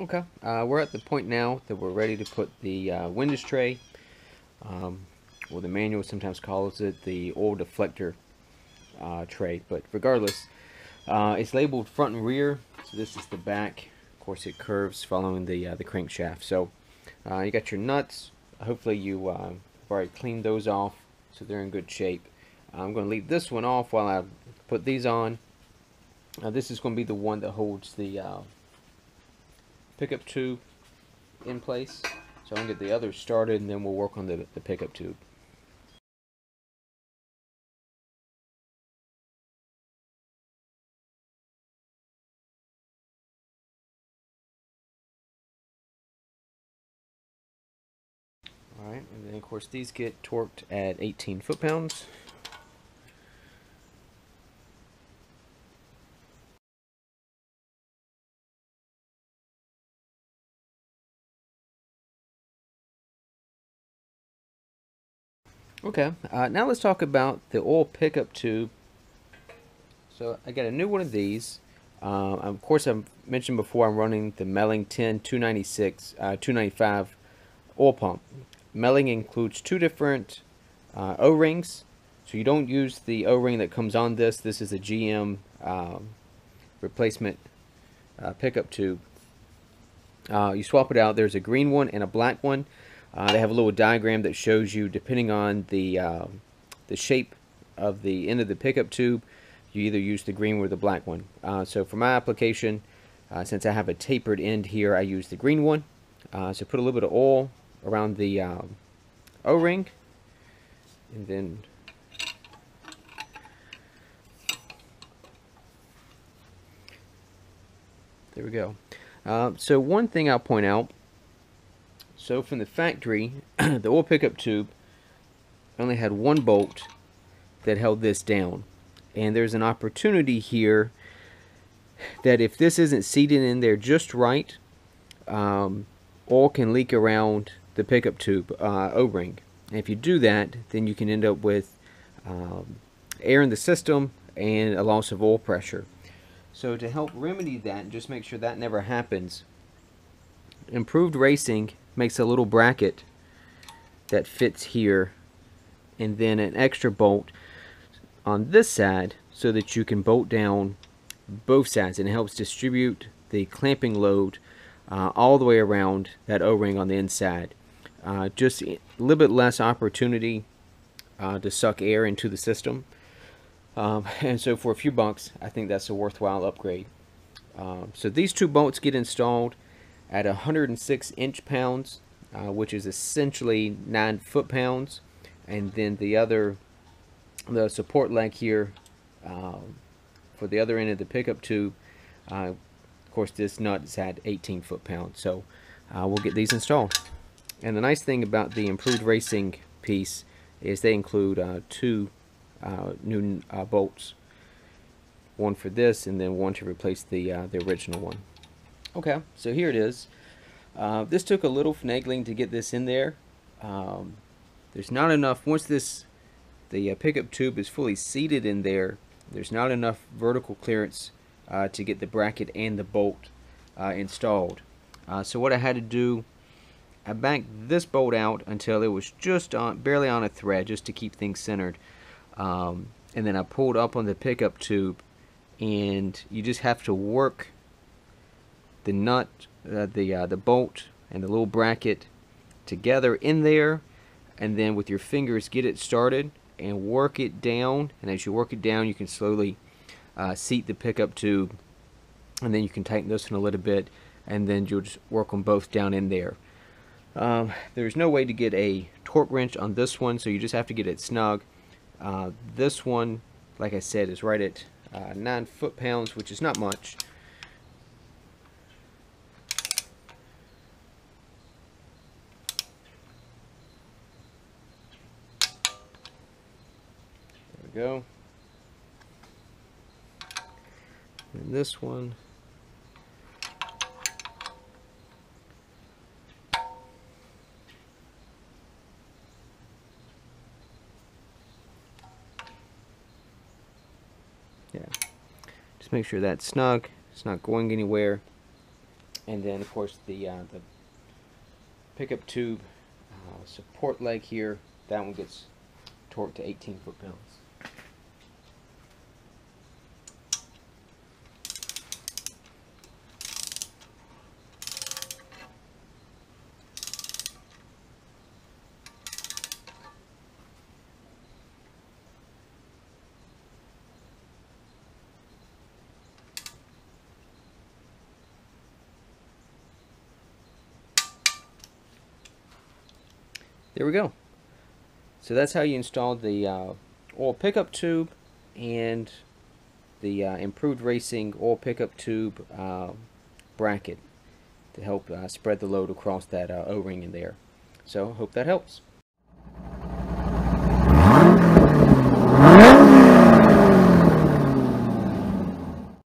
Okay, uh, we're at the point now that we're ready to put the uh, tray, um, or the manual sometimes calls it the oil deflector uh, tray, but regardless, uh, it's labeled front and rear, so this is the back. Of course, it curves following the uh, the crankshaft. So uh, you got your nuts. Hopefully, you have already cleaned those off, so they're in good shape. I'm going to leave this one off while I put these on. this is going to be the one that holds the pickup tube in place. So I'm going to get the others started and then we'll work on the, the pickup tube. Alright, and then of course these get torqued at 18 foot-pounds. Okay, uh, now let's talk about the oil pickup tube. So I got a new one of these. Uh, of course, I've mentioned before I'm running the Melling 10 296, uh, 295 oil pump. Melling includes two different uh, O-rings. So you don't use the O-ring that comes on this. This is a GM um, replacement uh, pickup tube. Uh, you swap it out. There's a green one and a black one. Uh, they have a little diagram that shows you, depending on the uh, the shape of the end of the pickup tube, you either use the green or the black one. Uh, so for my application, uh, since I have a tapered end here, I use the green one. Uh, so put a little bit of oil around the um, O-ring, and then there we go. Uh, so one thing I'll point out so from the factory, the oil pickup tube only had one bolt that held this down. And there's an opportunity here that if this isn't seated in there just right, um, oil can leak around the pickup tube uh, O-ring. And if you do that, then you can end up with um, air in the system and a loss of oil pressure. So to help remedy that just make sure that never happens, improved racing makes a little bracket that fits here and then an extra bolt on this side so that you can bolt down both sides and it helps distribute the clamping load uh, all the way around that o-ring on the inside. Uh, just a little bit less opportunity uh, to suck air into the system. Um, and so for a few bucks I think that's a worthwhile upgrade. Um, so these two bolts get installed at 106 inch pounds, uh, which is essentially 9 foot pounds. And then the other, the support leg here um, for the other end of the pickup tube, uh, of course this nut is at 18 foot pounds. So uh, we'll get these installed. And the nice thing about the improved racing piece is they include uh, two uh, new bolts. One for this and then one to replace the, the original one. Okay, so here it is. Uh, this took a little finagling to get this in there. Um, there's not enough, once this, the uh, pickup tube is fully seated in there, there's not enough vertical clearance uh, to get the bracket and the bolt uh, installed. Uh, so what I had to do, I banked this bolt out until it was just on, barely on a thread just to keep things centered. Um, and then I pulled up on the pickup tube and you just have to work the nut, uh, the uh, the bolt, and the little bracket together in there, and then with your fingers get it started and work it down. And as you work it down, you can slowly uh, seat the pickup tube, and then you can tighten this one a little bit, and then you'll just work them both down in there. Um, there's no way to get a torque wrench on this one, so you just have to get it snug. Uh, this one, like I said, is right at uh, 9 foot-pounds, which is not much. We go. And this one. Yeah. Just make sure that's snug. It's not going anywhere. and then of course the uh, the pickup tube uh, support leg here that one gets torqued to 18 foot-pounds. There we go. So that's how you install the uh, oil pickup tube and the uh, improved racing oil pickup tube uh, bracket to help uh, spread the load across that uh, O-ring in there. So I hope that helps.